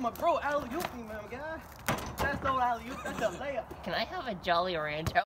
My bro, alley oop me, man, guy. That's no alley oop. That's a layup. Can I have a Jolly Rancher?